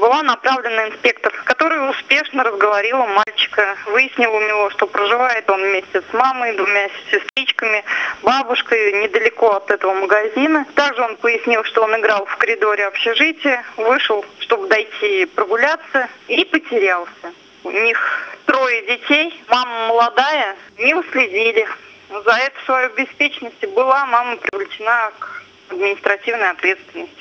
была направлена инспектор, который успешно разговорила мальчика, выяснил у него, что проживает он вместе с мамой, двумя сестричками, бабушкой недалеко от этого магазина. Также он пояснил, что он играл в коридоре общежития, вышел, чтобы дойти прогуляться и потерялся. У них трое детей, мама молодая, не уследили. За эту свою беспечность была мама привлечена к административной ответственности.